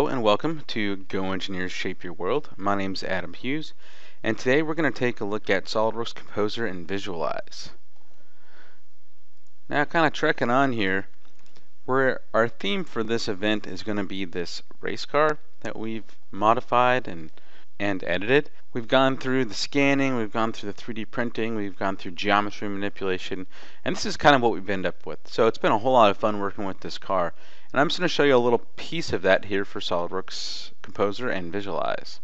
Hello and welcome to GoEngineer's Shape Your World. My name is Adam Hughes and today we're going to take a look at SOLIDWORKS Composer and Visualize. Now kind of trekking on here, where our theme for this event is going to be this race car that we've modified and and edited. We've gone through the scanning, we've gone through the 3D printing, we've gone through geometry manipulation, and this is kind of what we've ended up with. So it's been a whole lot of fun working with this car. And I'm just going to show you a little piece of that here for SOLIDWORKS Composer and Visualize.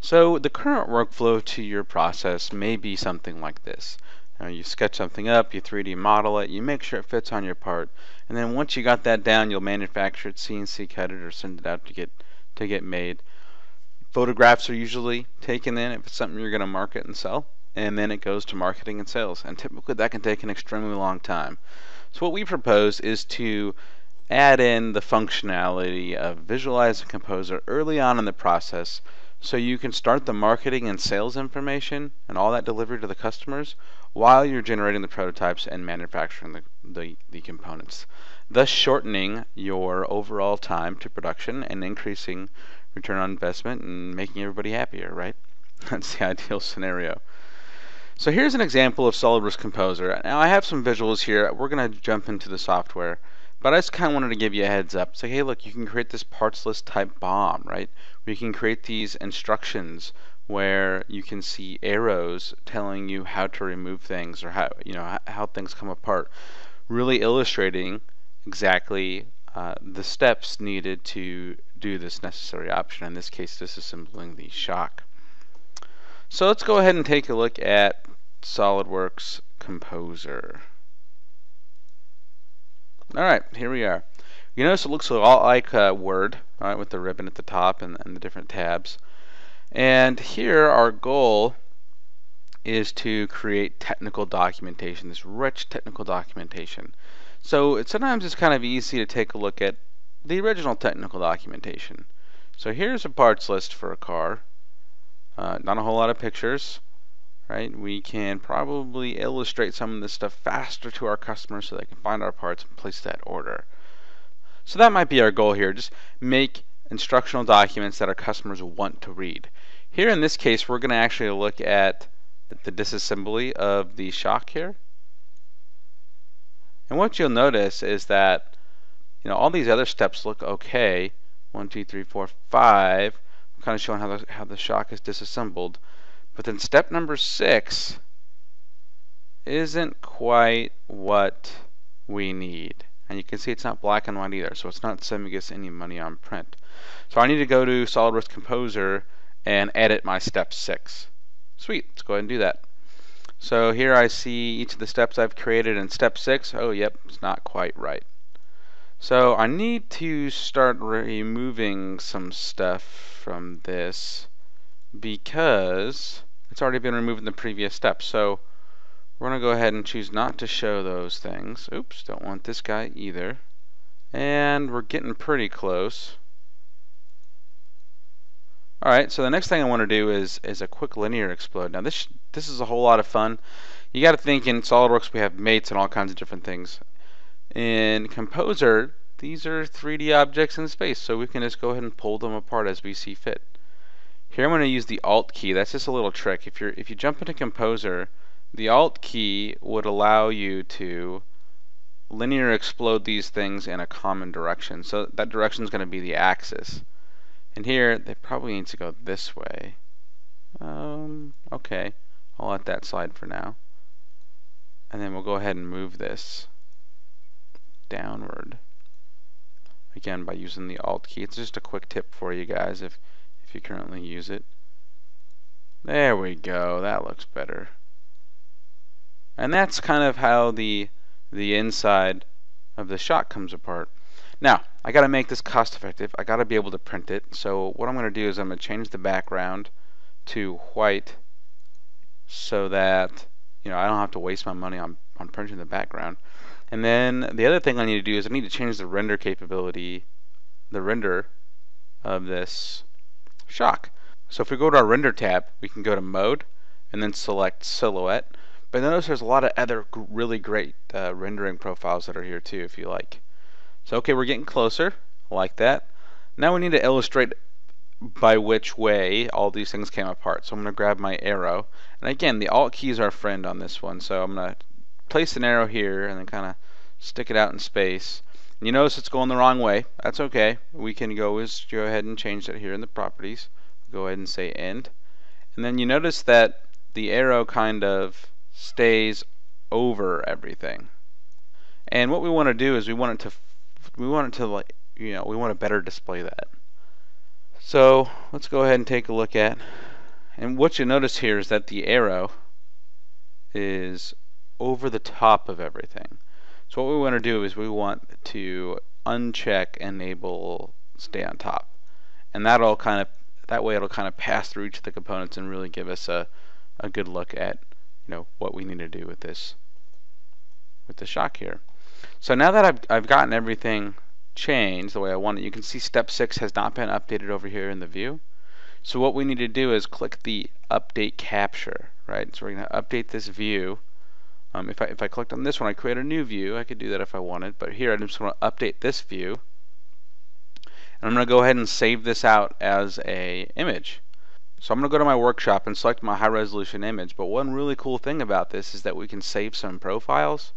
So the current workflow to your process may be something like this. You, know, you sketch something up, you 3D model it, you make sure it fits on your part, and then once you got that down, you'll manufacture it, CNC cut it, or send it out to get to get made. Photographs are usually taken in if it's something you're going to market and sell, and then it goes to marketing and sales. And typically that can take an extremely long time. So what we propose is to add in the functionality of Visualize Composer early on in the process so you can start the marketing and sales information and all that delivery to the customers while you're generating the prototypes and manufacturing the, the, the components, thus shortening your overall time to production and increasing return on investment and making everybody happier, right? That's the ideal scenario. So here's an example of SOLIDWORKS Composer. Now I have some visuals here. We're going to jump into the software. But I just kind of wanted to give you a heads up. Say, hey, look, you can create this parts list type BOM, right? We can create these instructions where you can see arrows telling you how to remove things or how you know how things come apart, really illustrating exactly uh, the steps needed to do this necessary option. In this case, disassembling the shock. So let's go ahead and take a look at SOLIDWORKS Composer. Alright, here we are. You notice it looks a lot like uh, Word, right, with the ribbon at the top and, and the different tabs. And here our goal is to create technical documentation, this rich technical documentation. So it, sometimes it's kind of easy to take a look at the original technical documentation. So here's a parts list for a car. Uh, not a whole lot of pictures, right? We can probably illustrate some of this stuff faster to our customers so they can find our parts and place that order. So that might be our goal here. Just make instructional documents that our customers want to read. Here in this case, we're going to actually look at the disassembly of the shock here. And what you'll notice is that you know, all these other steps look okay. One, two, three, four, five. I'm kind of showing how the, how the shock is disassembled. But then step number six isn't quite what we need. And you can see it's not black and white either, so it's not saving us any money on print. So I need to go to SOLIDWORKS Composer and edit my step six. Sweet, let's go ahead and do that. So here I see each of the steps I've created in step six. Oh, yep, it's not quite right. So I need to start removing some stuff from this because it's already been removed in the previous step. So we're going to go ahead and choose not to show those things. Oops, don't want this guy either. And we're getting pretty close. Alright, so the next thing I want to do is, is a quick linear explode. Now this this is a whole lot of fun. You got to think in SOLIDWORKS we have mates and all kinds of different things. In Composer, these are 3D objects in space, so we can just go ahead and pull them apart as we see fit. Here I'm going to use the Alt key. That's just a little trick. If you're if you jump into Composer, the Alt key would allow you to linear explode these things in a common direction. So that direction is going to be the axis. And here, they probably need to go this way. Um, okay, I'll let that slide for now. And then we'll go ahead and move this downward. Again, by using the Alt key. It's just a quick tip for you guys if, if you currently use it. There we go. That looks better. And that's kind of how the the inside of the shot comes apart. Now, I got to make this cost effective. I got to be able to print it. So what I'm going to do is I'm to change the background to white so that you know I don't have to waste my money on, on printing the background. And then the other thing I need to do is I need to change the render capability, the render of this shock. So if we go to our render tab, we can go to mode and then select silhouette. But notice there's a lot of other really great uh, rendering profiles that are here too if you like. So okay, we're getting closer. Like that. Now we need to illustrate by which way all these things came apart. So I'm going to grab my arrow. And again, the Alt key is our friend on this one. So I'm going to place an arrow here and then kind of stick it out in space. You notice it's going the wrong way. That's okay. We can go, is go ahead and change that here in the properties. Go ahead and say end. And then you notice that the arrow kind of stays over everything. And what we want to do is we want it to we want it to like you know we want to better display that. So let's go ahead and take a look at and what you notice here is that the arrow is over the top of everything. So what we want to do is we want to uncheck enable stay on top. And that'll kind of that way it'll kind of pass through each of the components and really give us a, a good look at you know what we need to do with this with the shock here. So now that I've, I've gotten everything changed the way I want it, you can see step 6 has not been updated over here in the view. So what we need to do is click the update capture, right? So we're going to update this view. Um, if, I, if I clicked on this one, I create a new view. I could do that if I wanted, but here I just want to update this view. And I'm going to go ahead and save this out as a image. So I'm going to go to my workshop and select my high resolution image. But one really cool thing about this is that we can save some profiles.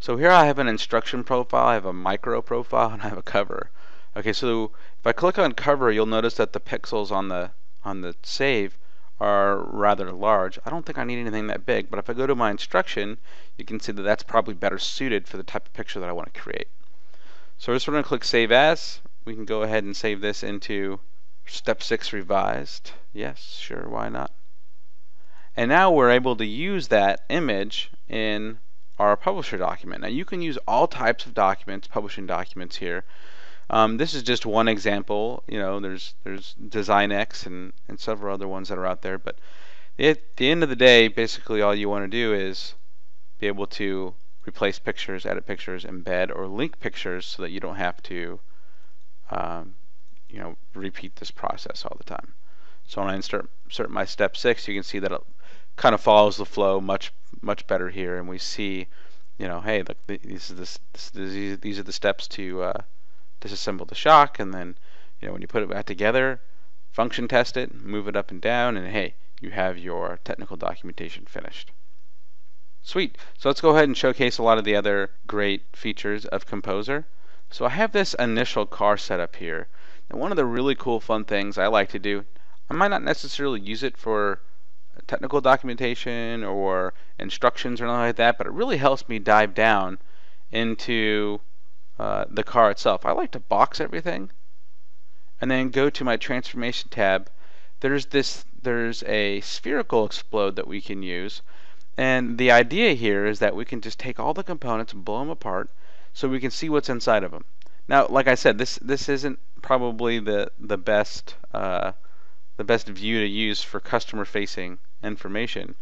So here I have an instruction profile, I have a micro profile, and I have a cover. Okay, so if I click on cover, you'll notice that the pixels on the on the save are rather large. I don't think I need anything that big, but if I go to my instruction, you can see that that's probably better suited for the type of picture that I want to create. So we're just going to click Save As, we can go ahead and save this into step 6 revised. Yes, sure, why not? And now we're able to use that image in our publisher document. Now you can use all types of documents, publishing documents here. Um, this is just one example. You know, there's there's DesignX and, and several other ones that are out there. But at the end of the day, basically all you want to do is be able to replace pictures, edit pictures, embed, or link pictures so that you don't have to um, you know, repeat this process all the time. So when I insert, insert my step six, you can see that it kind of follows the flow much much better here, and we see, you know, hey, look, these are the these are the steps to uh, disassemble the shock, and then, you know, when you put it back together, function test it, move it up and down, and hey, you have your technical documentation finished. Sweet. So let's go ahead and showcase a lot of the other great features of Composer. So I have this initial car setup here. And one of the really cool fun things I like to do, I might not necessarily use it for technical documentation or instructions or anything like that, but it really helps me dive down into uh, the car itself. I like to box everything and then go to my transformation tab. There's this there's a spherical explode that we can use. And the idea here is that we can just take all the components and blow them apart so we can see what's inside of them. Now, like I said, this this isn't probably the the best uh, the best view to use for customer facing information.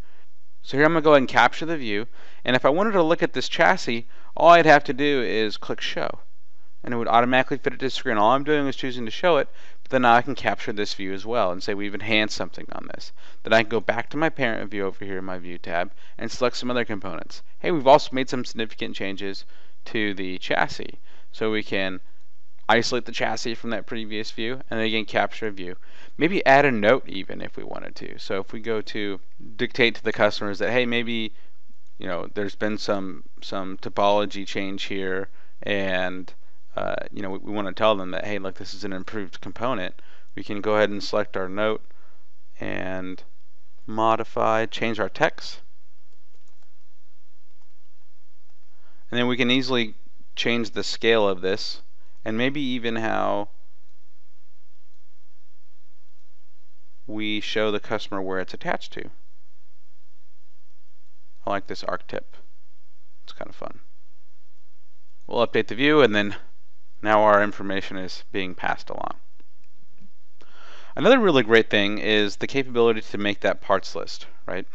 So here I'm going to go ahead and capture the view, and if I wanted to look at this chassis, all I'd have to do is click show, and it would automatically fit it to the screen. All I'm doing is choosing to show it, but then now I can capture this view as well and say we've enhanced something on this. Then I can go back to my parent view over here in my view tab and select some other components. Hey, we've also made some significant changes to the chassis. So we can isolate the chassis from that previous view and then again capture a view. Maybe add a note even if we wanted to. So if we go to dictate to the customers that hey maybe you know there's been some some topology change here and uh, you know we, we want to tell them that hey look this is an improved component we can go ahead and select our note and modify change our text And then we can easily change the scale of this and maybe even how we show the customer where it's attached to. I like this arc tip. It's kind of fun. We'll update the view and then now our information is being passed along. Another really great thing is the capability to make that parts list, right?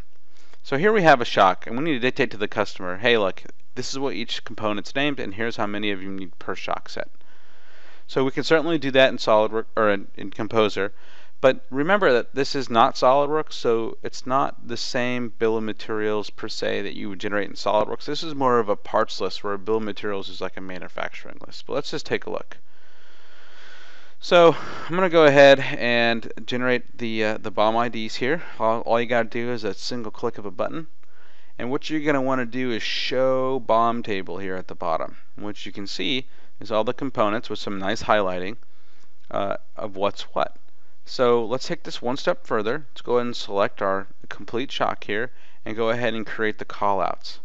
So here we have a shock and we need to dictate to the customer, hey look, this is what each component's named, and here's how many of you need per shock set. So we can certainly do that in SolidWorks or in, in Composer, but remember that this is not SolidWorks, so it's not the same bill of materials per se that you would generate in SolidWorks. This is more of a parts list where a bill of materials is like a manufacturing list. But let's just take a look. So I'm going to go ahead and generate the uh, the BOM IDs here. All, all you got to do is a single click of a button. And what you're going to want to do is show BOM table here at the bottom. What you can see is all the components with some nice highlighting uh, of what's what. So let's take this one step further. Let's go ahead and select our complete shock here and go ahead and create the callouts.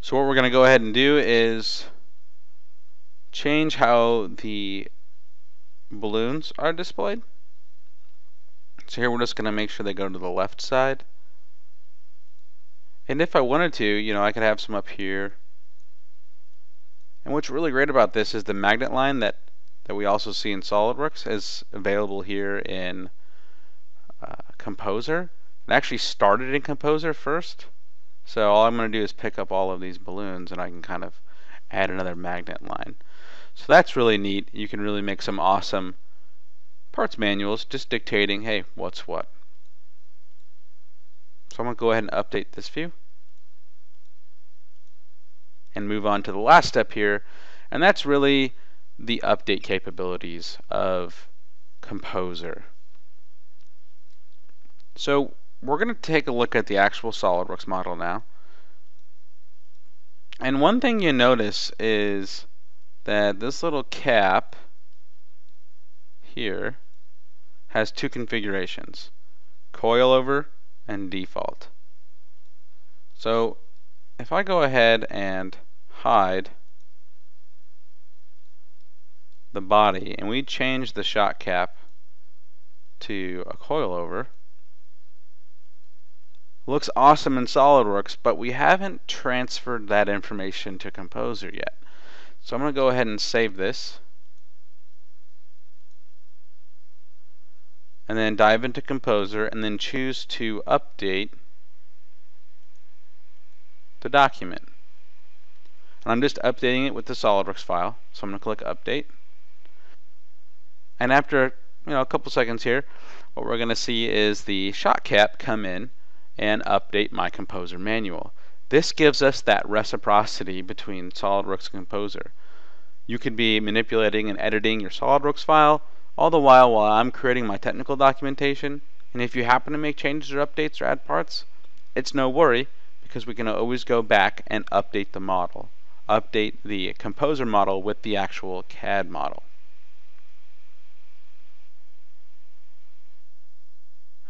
So what we're going to go ahead and do is change how the balloons are displayed. So here we're just going to make sure they go to the left side. And if I wanted to, you know, I could have some up here. And what's really great about this is the magnet line that, that we also see in SOLIDWORKS is available here in uh, Composer. It actually started in Composer first. So all I'm going to do is pick up all of these balloons and I can kind of add another magnet line. So that's really neat. You can really make some awesome parts manuals just dictating, hey, what's what. So I'm going to go ahead and update this view and move on to the last step here and that's really the update capabilities of Composer. So we're going to take a look at the actual SOLIDWORKS model now. And one thing you notice is that this little cap here has two configurations, coilover and default. So if I go ahead and hide the body and we change the shock cap to a coilover, looks awesome in SOLIDWORKS, but we haven't transferred that information to Composer yet. So I'm going to go ahead and save this. And then dive into Composer and then choose to update the document. And I'm just updating it with the SOLIDWORKS file. So I'm going to click Update. And after you know a couple seconds here, what we're going to see is the shot cap come in and update my Composer manual. This gives us that reciprocity between SOLIDWORKS Composer. You could be manipulating and editing your SOLIDWORKS file all the while while I'm creating my technical documentation. And if you happen to make changes or updates or add parts, it's no worry because we can always go back and update the model. Update the Composer model with the actual CAD model.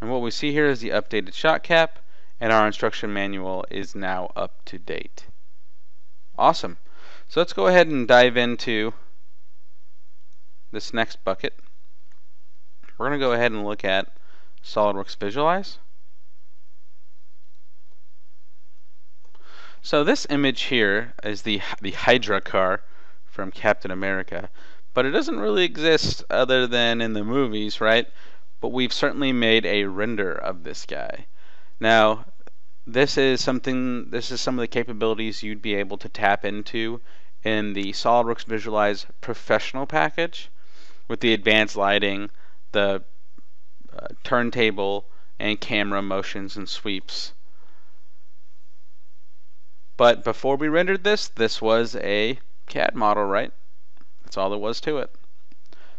And what we see here is the updated shot cap and our instruction manual is now up to date. Awesome. So let's go ahead and dive into this next bucket. We're going to go ahead and look at SOLIDWORKS Visualize. So this image here is the, the Hydra car from Captain America, but it doesn't really exist other than in the movies, right? But we've certainly made a render of this guy. Now, this is something, this is some of the capabilities you'd be able to tap into in the SOLIDWORKS Visualize Professional package with the advanced lighting, the uh, turntable, and camera motions and sweeps. But before we rendered this, this was a CAD model, right? That's all there was to it.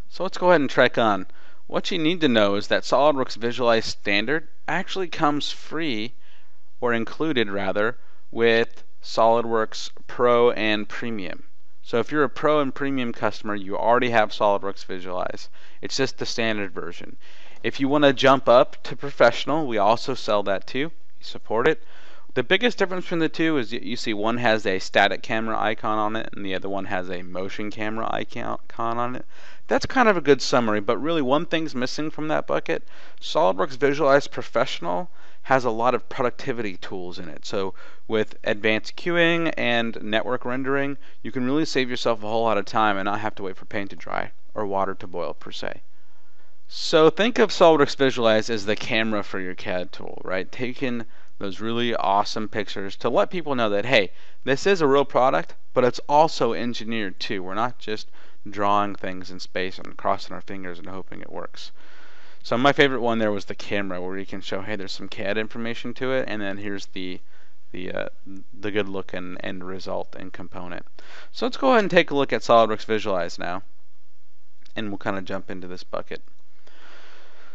So let's go ahead and trek on. What you need to know is that SOLIDWORKS Visualize Standard actually comes free, or included rather, with SOLIDWORKS Pro and Premium. So if you're a Pro and Premium customer, you already have SOLIDWORKS Visualize. It's just the standard version. If you want to jump up to Professional, we also sell that too. You support it. The biggest difference between the two is you see one has a static camera icon on it and the other one has a motion camera icon on it. That's kind of a good summary, but really one thing's missing from that bucket. SOLIDWORKS Visualize Professional has a lot of productivity tools in it. So with advanced queuing and network rendering, you can really save yourself a whole lot of time and not have to wait for paint to dry or water to boil per se. So think of SOLIDWORKS Visualize as the camera for your CAD tool, right? Taking those really awesome pictures to let people know that, hey, this is a real product, but it's also engineered too. We're not just drawing things in space and crossing our fingers and hoping it works. So my favorite one there was the camera, where you can show, hey, there's some CAD information to it, and then here's the the uh, the good looking end result and component. So let's go ahead and take a look at SOLIDWORKS Visualize now. and we'll kind of jump into this bucket.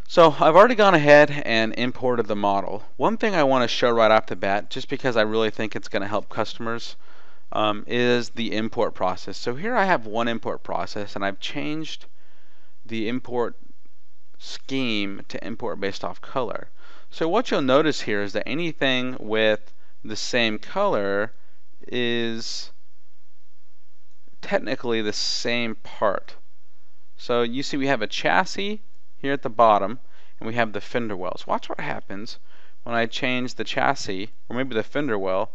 So I've already gone ahead and imported the model. One thing I want to show right off the bat, just because I really think it's going to help customers, um, is the import process. So here I have one import process and I've changed the import scheme to import based off color. So what you'll notice here is that anything with the same color is technically the same part. So you see we have a chassis here at the bottom and we have the fender wells. Watch what happens when I change the chassis or maybe the fender well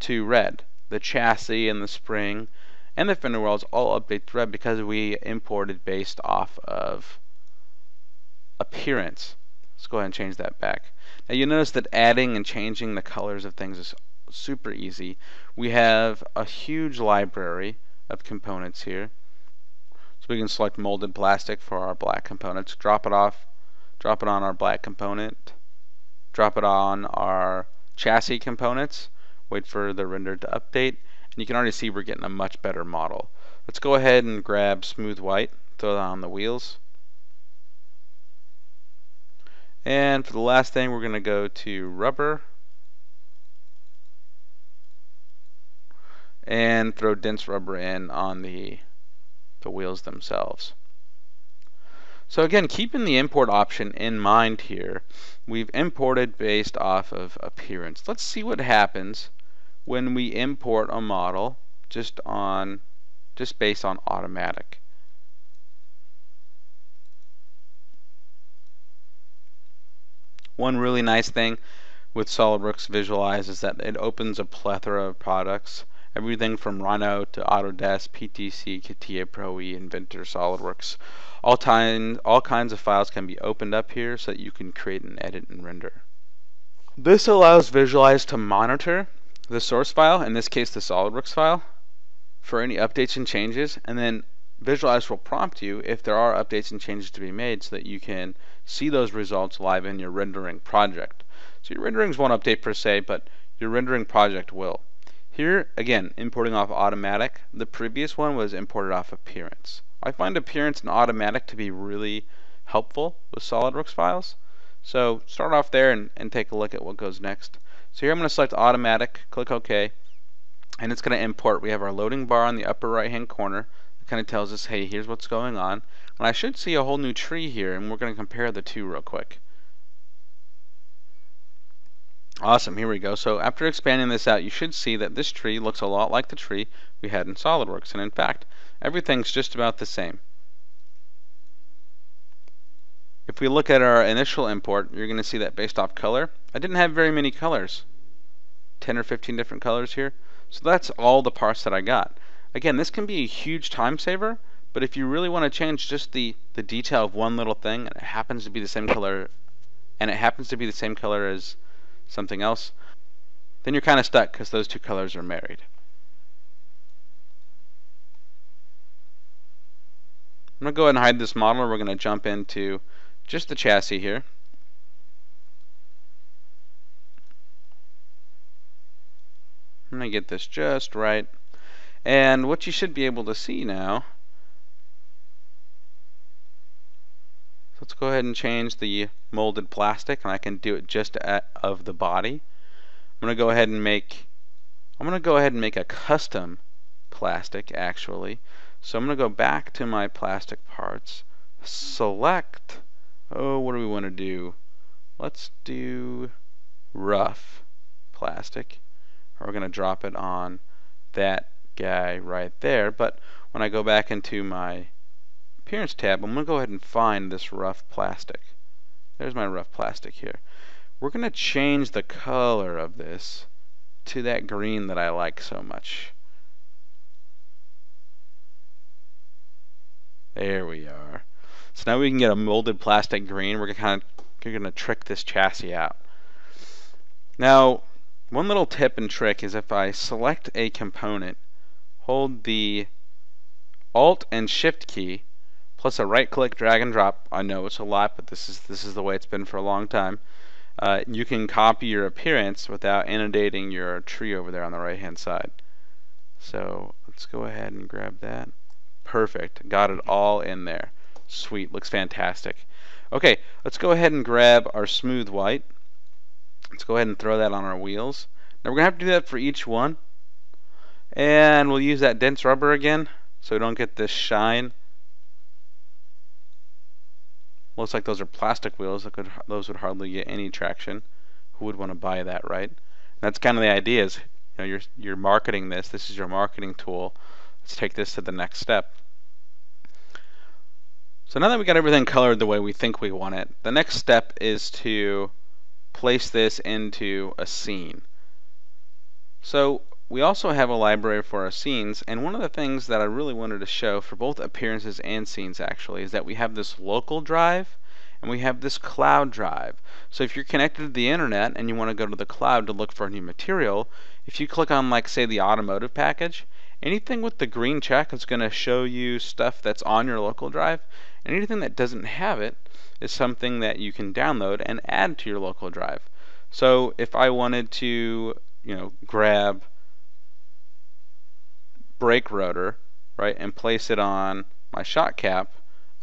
to red. The chassis and the spring and the fender wells all update to red because we imported based off of appearance. Let's go ahead and change that back. Now you notice that adding and changing the colors of things is super easy. We have a huge library of components here. So we can select molded plastic for our black components, drop it off, drop it on our black component, drop it on our chassis components, wait for the render to update, and you can already see we're getting a much better model. Let's go ahead and grab smooth white, throw that on the wheels. And for the last thing, we're going to go to rubber and throw dense rubber in on the, the wheels themselves. So again, keeping the import option in mind here, we've imported based off of appearance. Let's see what happens when we import a model just on just based on automatic. One really nice thing with SOLIDWORKS Visualize is that it opens a plethora of products. Everything from Rhino to Autodesk, PTC, CATIA, ProE, Inventor, SOLIDWORKS. All, time, all kinds of files can be opened up here so that you can create and edit and render. This allows Visualize to monitor the source file, in this case the SOLIDWORKS file, for any updates and changes, and then Visualize will prompt you if there are updates and changes to be made so that you can see those results live in your rendering project. So your renderings won't update per se, but your rendering project will. Here, again, importing off automatic. The previous one was imported off appearance. I find appearance and automatic to be really helpful with SOLIDWORKS files. So start off there and, and take a look at what goes next. So here I'm going to select automatic, click OK, and it's going to import. We have our loading bar on the upper right hand corner It kind of tells us, hey, here's what's going on. And I should see a whole new tree here, and we're going to compare the two real quick. Awesome, here we go. So after expanding this out, you should see that this tree looks a lot like the tree we had in SOLIDWORKS. And in fact, everything's just about the same. If we look at our initial import, you're going to see that based off color, I didn't have very many colors. 10 or 15 different colors here. So that's all the parts that I got. Again, this can be a huge time saver, but if you really want to change just the, the detail of one little thing, and it happens to be the same color, and it happens to be the same color as something else, then you're kind of stuck because those two colors are married. I'm going to go ahead and hide this model. We're going to jump into just the chassis here. I'm going to get this just right. And what you should be able to see now, let's go ahead and change the molded plastic, and I can do it just at, of the body. I'm going to go ahead and make, I'm going to go ahead and make a custom plastic actually. So I'm going to go back to my plastic parts, select, oh, what do we want to do? Let's do rough plastic. We're going to drop it on that guy right there. But when I go back into my appearance tab, I'm going to go ahead and find this rough plastic. There's my rough plastic here. We're going to change the color of this to that green that I like so much. There we are. So now we can get a molded plastic green. We're kind of going to trick this chassis out. Now, one little tip and trick is if I select a component hold the Alt and Shift key plus a right click drag and drop. I know it's a lot, but this is this is the way it's been for a long time. Uh, you can copy your appearance without inundating your tree over there on the right hand side. So let's go ahead and grab that. Perfect. Got it all in there. Sweet. Looks fantastic. Okay, let's go ahead and grab our smooth white. Let's go ahead and throw that on our wheels. Now we're going to have to do that for each one. And we'll use that dense rubber again so we don't get this shine. Looks like those are plastic wheels. Could, those would hardly get any traction. Who would want to buy that, right? that's kind of the idea is, you know, you're, you're marketing this. This is your marketing tool. Let's take this to the next step. So now that we got everything colored the way we think we want it, the next step is to place this into a scene. So we also have a library for our scenes, and one of the things that I really wanted to show for both appearances and scenes actually is that we have this local drive and we have this cloud drive. So if you're connected to the internet and you want to go to the cloud to look for new material, if you click on like say the automotive package, anything with the green check is going to show you stuff that's on your local drive, anything that doesn't have it is something that you can download and add to your local drive. So if I wanted to, you know, grab brake rotor, right, and place it on my shot cap,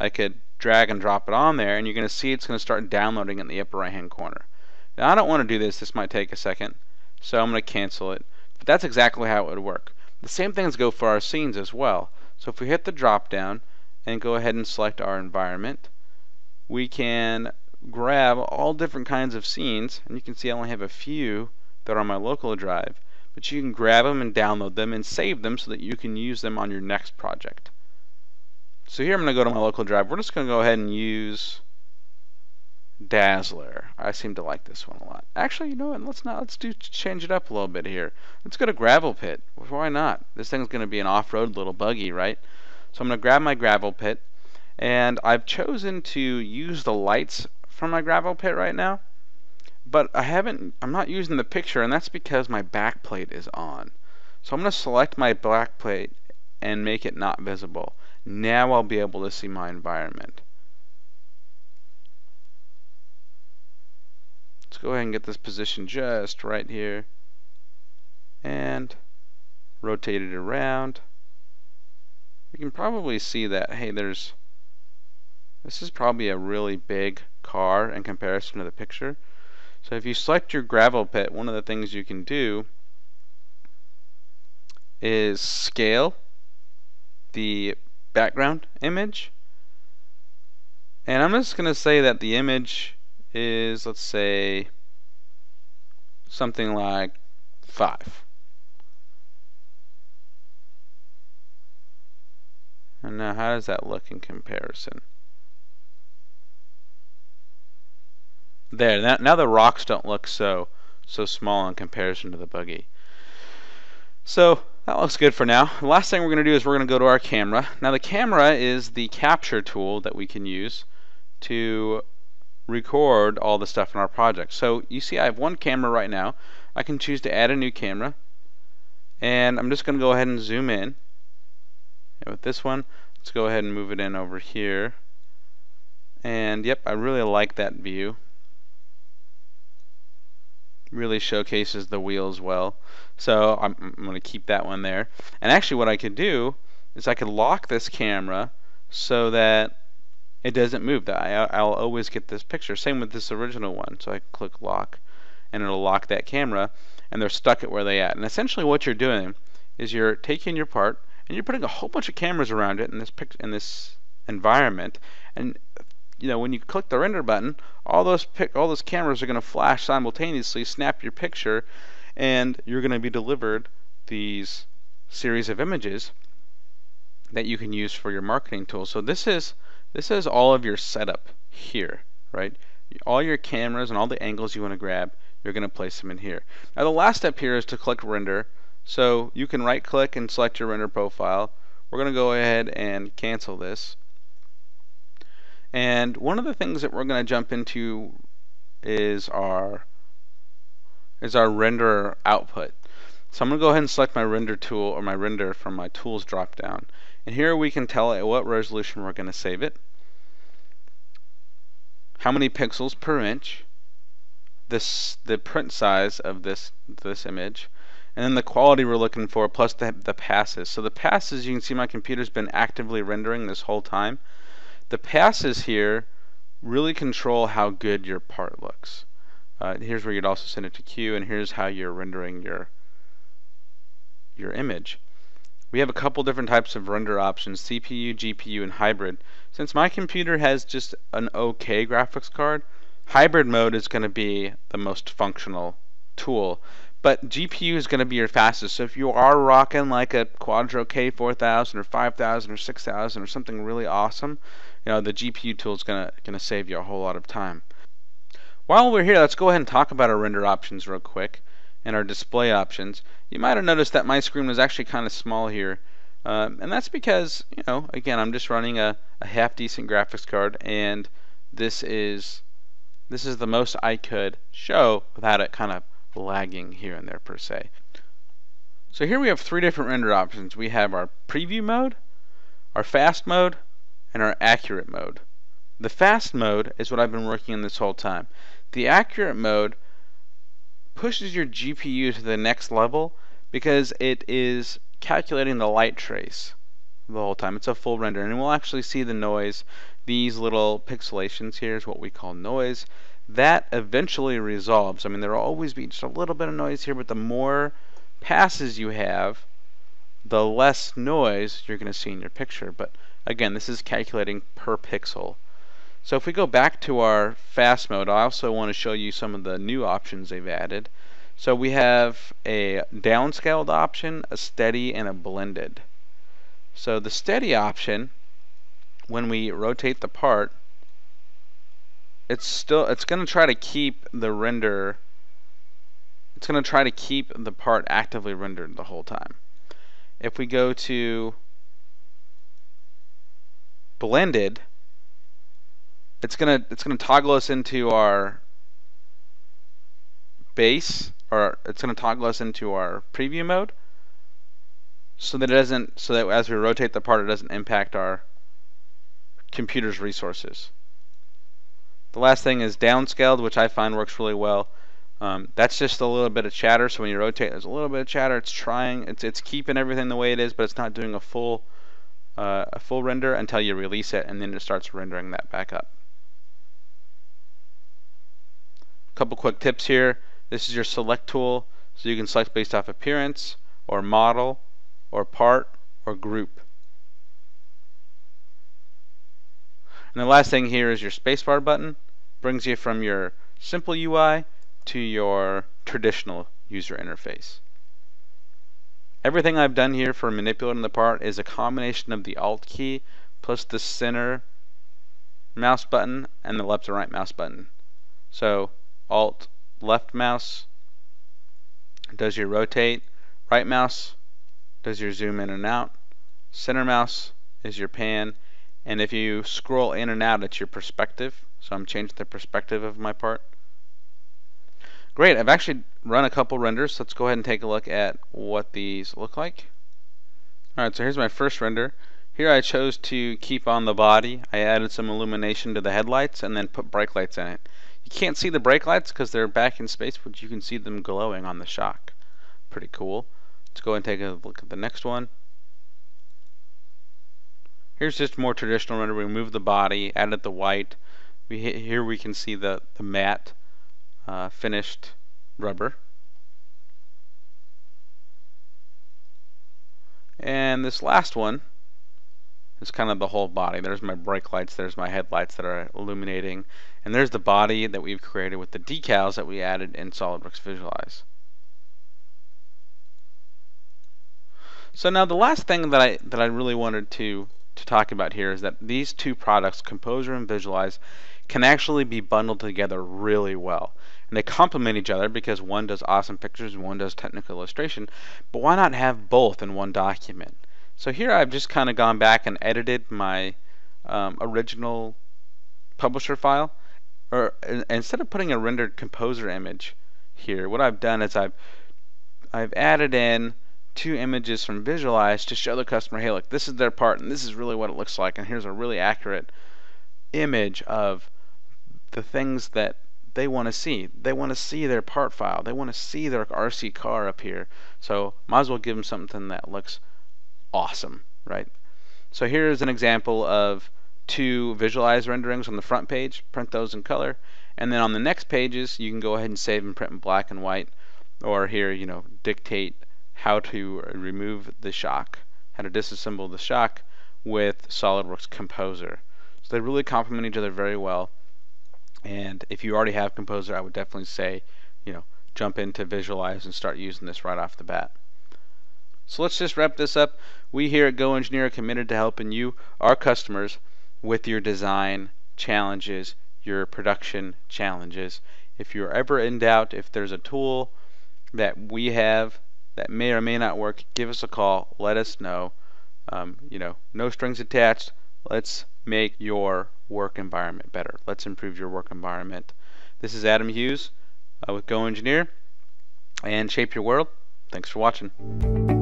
I could drag and drop it on there, and you're going to see it's going to start downloading in the upper right hand corner. Now I don't want to do this, this might take a second, so I'm going to cancel it. But that's exactly how it would work. The same things go for our scenes as well. So if we hit the drop down and go ahead and select our environment, we can grab all different kinds of scenes, and you can see I only have a few that are on my local drive but you can grab them and download them and save them so that you can use them on your next project. So here I'm going to go to my local drive. We're just going to go ahead and use Dazzler. I seem to like this one a lot. Actually, you know what? Let's not. Let's do change it up a little bit here. Let's go to Gravel Pit. Why not? This thing's going to be an off-road little buggy, right? So I'm going to grab my Gravel Pit, and I've chosen to use the lights from my Gravel Pit right now but I haven't, I'm not using the picture and that's because my backplate is on. So I'm going to select my backplate and make it not visible. Now I'll be able to see my environment. Let's go ahead and get this position just right here and rotate it around. You can probably see that, hey, there's, this is probably a really big car in comparison to the picture. So if you select your gravel pit, one of the things you can do is scale the background image. And I'm just going to say that the image is, let's say, something like 5. And now how does that look in comparison? There, now, now the rocks don't look so so small in comparison to the buggy. So that looks good for now. The last thing we're going to do is we're going to go to our camera. Now the camera is the capture tool that we can use to record all the stuff in our project. So you see I have one camera right now. I can choose to add a new camera. And I'm just going to go ahead and zoom in. And with this one, let's go ahead and move it in over here. And yep, I really like that view really showcases the wheels well. So I'm, I'm going to keep that one there. And actually what I could do is I could lock this camera so that it doesn't move. That I, will always get this picture. Same with this original one. So I click lock and it'll lock that camera and they're stuck at where they at. And essentially what you're doing is you're taking your part and you're putting a whole bunch of cameras around it in this in this environment and you know, when you click the render button, all those pic all those cameras are going to flash simultaneously, snap your picture, and you're going to be delivered these series of images that you can use for your marketing tools. So this is this is all of your setup here, right? All your cameras and all the angles you want to grab, you're going to place them in here. Now the last step here is to click render. So you can right click and select your render profile. We're going to go ahead and cancel this. And one of the things that we're going to jump into is our is our render output. So I'm going to go ahead and select my render tool or my render from my tools drop down. And here we can tell at what resolution we're going to save it, how many pixels per inch, this the print size of this this image, and then the quality we're looking for plus the, the passes. So the passes, you can see my computer's been actively rendering this whole time. The passes here really control how good your part looks. Uh, here's where you'd also send it to queue, and here's how you're rendering your your image. We have a couple different types of render options, CPU, GPU, and hybrid. Since my computer has just an okay graphics card, hybrid mode is going to be the most functional tool. But GPU is going to be your fastest. So if you are rocking like a Quadro K4000 or 5000 or 6000 or something really awesome, you know, the GPU tool is going to going to save you a whole lot of time. While we're here, let's go ahead and talk about our render options real quick and our display options. You might have noticed that my screen was actually kind of small here. Um, and that's because, you know, again, I'm just running a, a half decent graphics card and this is this is the most I could show without it kind of lagging here and there per se. So here we have three different render options. We have our preview mode, our fast mode, and our accurate mode. The fast mode is what I've been working on this whole time. The accurate mode pushes your GPU to the next level because it is calculating the light trace the whole time. It's a full render, and we'll actually see the noise. These little pixelations here is what we call noise. That eventually resolves. I mean, there will always be just a little bit of noise here, but the more passes you have, the less noise you're going to see in your picture. But again, this is calculating per pixel. So if we go back to our fast mode, I also want to show you some of the new options they've added. So we have a downscaled option, a steady, and a blended. So the steady option, when we rotate the part, it's still it's going to try to keep the render it's going to try to keep the part actively rendered the whole time. If we go to blended, it's gonna it's gonna toggle us into our base or it's gonna toggle us into our preview mode so that it doesn't so that as we rotate the part it doesn't impact our computer's resources. The last thing is downscaled, which I find works really well. Um, that's just a little bit of chatter. So when you rotate, there's a little bit of chatter. It's trying, it's it's keeping everything the way it is, but it's not doing a full uh, a full render until you release it, and then it starts rendering that back up. A couple quick tips here. This is your select tool, so you can select based off appearance, or model, or part, or group. And the last thing here is your spacebar button. Brings you from your simple UI to your traditional user interface. Everything I've done here for manipulating the part is a combination of the Alt key plus the center mouse button and the left and right mouse button. So Alt left mouse does your rotate, right mouse does your zoom in and out, center mouse is your pan, and if you scroll in and out it's your perspective. So I'm changing the perspective of my part. Great, I've actually run a couple renders. Let's go ahead and take a look at what these look like. Alright, so here's my first render. Here I chose to keep on the body. I added some illumination to the headlights and then put brake lights in it. You can't see the brake lights because they're back in space, but you can see them glowing on the shock. Pretty cool. Let's go and take a look at the next one. Here's just more traditional render. We removed the body, added the white. We here we can see the the matte uh, finished rubber. And this last one is kind of the whole body. There's my brake lights, there's my headlights that are illuminating, and there's the body that we've created with the decals that we added in SOLIDWORKS Visualize. So now the last thing that I that I really wanted to to talk about here is that these two products, Composer and Visualize, can actually be bundled together really well. And they complement each other because one does awesome pictures and one does technical illustration. But why not have both in one document? So here I've just kind of gone back and edited my um, original publisher file. Or instead of putting a rendered composer image here, what I've done is I've I've added in two images from Visualize to show the customer, hey, look, this is their part, and this is really what it looks like, and here's a really accurate image of the things that they want to see. They want to see their part file. They want to see their RC car up here. So might as well give them something that looks awesome, right? So here's an example of two visualize renderings on the front page. Print those in color. And then on the next pages, you can go ahead and save and print in black and white. Or here, you know, dictate how to remove the shock, how to disassemble the shock with SolidWorks Composer. So they really complement each other very well. And if you already have Composer, I would definitely say, you know, jump into Visualize and start using this right off the bat. So let's just wrap this up. We here at GoEngineer are committed to helping you, our customers, with your design challenges, your production challenges. If you're ever in doubt, if there's a tool that we have that may or may not work, give us a call. Let us know. Um, you know, no strings attached. Let's make your work environment better. Let's improve your work environment. This is Adam Hughes uh, with GoEngineer and Shape Your World. Thanks for watching.